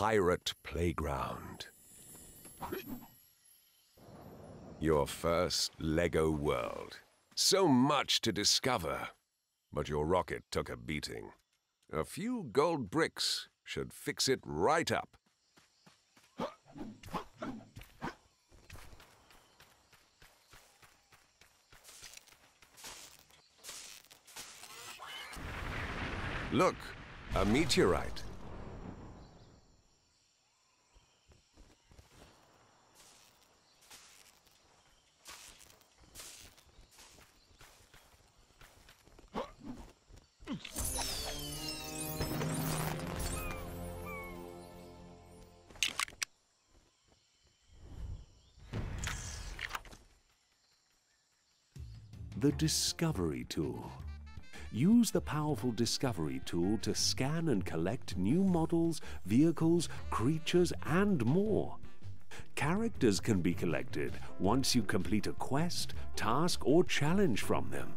pirate playground. Your first Lego world. So much to discover. But your rocket took a beating. A few gold bricks should fix it right up. Look, a meteorite. The Discovery Tool. Use the powerful Discovery tool to scan and collect new models, vehicles, creatures, and more. Characters can be collected once you complete a quest, task, or challenge from them.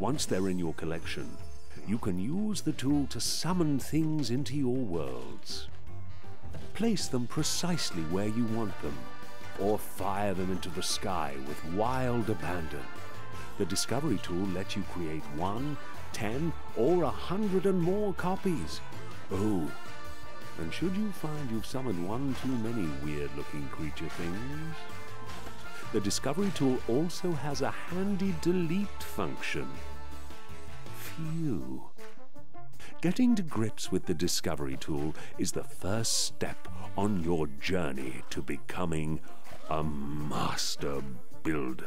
Once they're in your collection, you can use the tool to summon things into your worlds. Place them precisely where you want them, or fire them into the sky with wild abandon. The Discovery tool lets you create one, ten, or a hundred and more copies. Oh, and should you find you've summoned one too many weird-looking creature things, the Discovery tool also has a handy delete function. Phew. Getting to grips with the Discovery tool is the first step on your journey to becoming a master builder.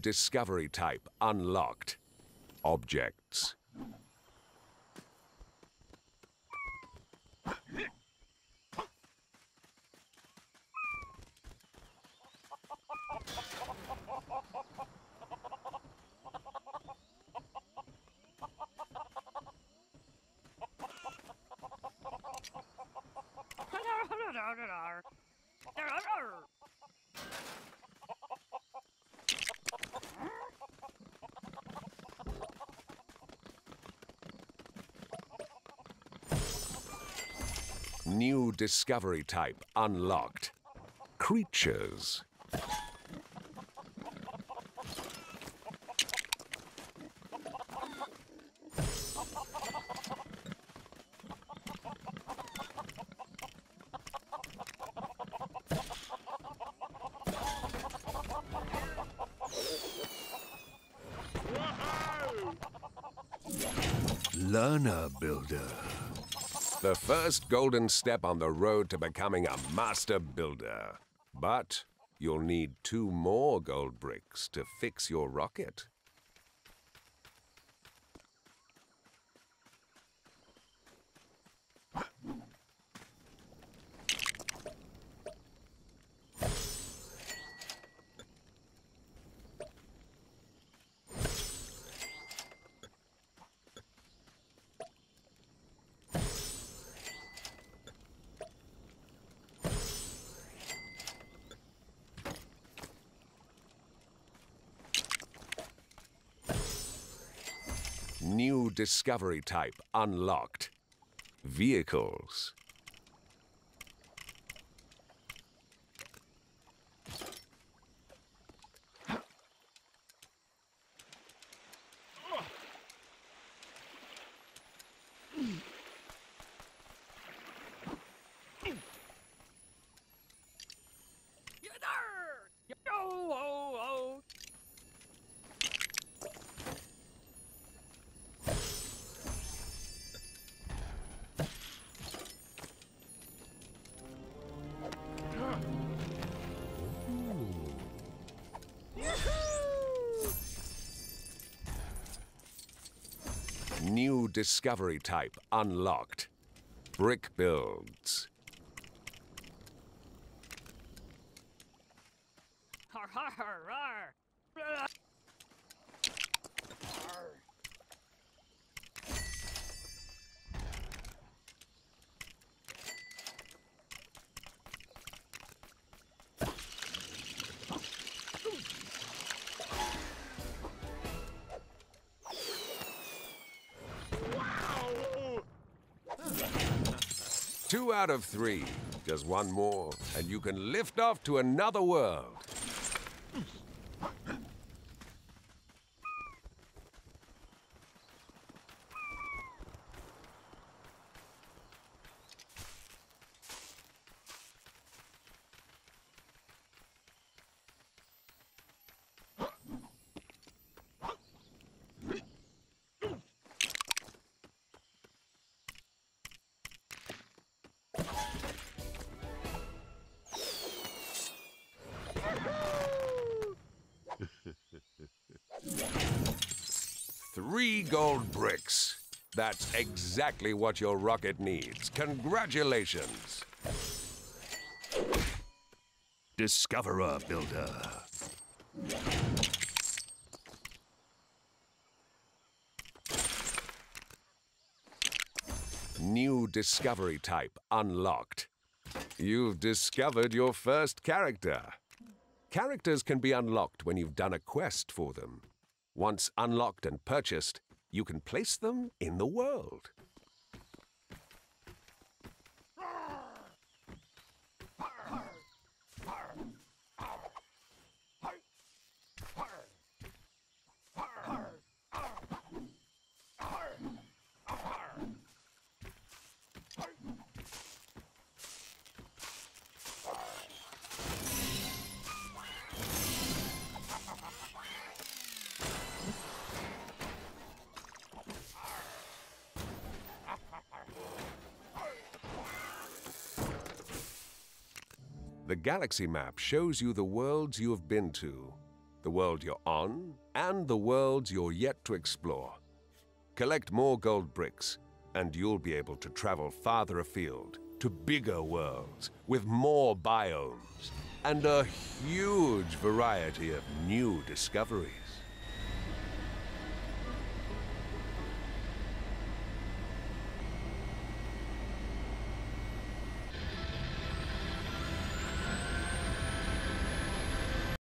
Discovery type unlocked. Objects. New discovery type unlocked. Creatures. Learner Builder. The first golden step on the road to becoming a master builder. But you'll need two more gold bricks to fix your rocket. Discovery type unlocked. Vehicles. Discovery type unlocked. Brick builds. Har har har Two out of three. Just one more, and you can lift off to another world. Three gold bricks. That's exactly what your rocket needs. Congratulations. Discoverer Builder. New discovery type unlocked. You've discovered your first character. Characters can be unlocked when you've done a quest for them. Once unlocked and purchased, you can place them in the world. The galaxy map shows you the worlds you have been to, the world you're on, and the worlds you're yet to explore. Collect more gold bricks, and you'll be able to travel farther afield to bigger worlds with more biomes and a huge variety of new discoveries.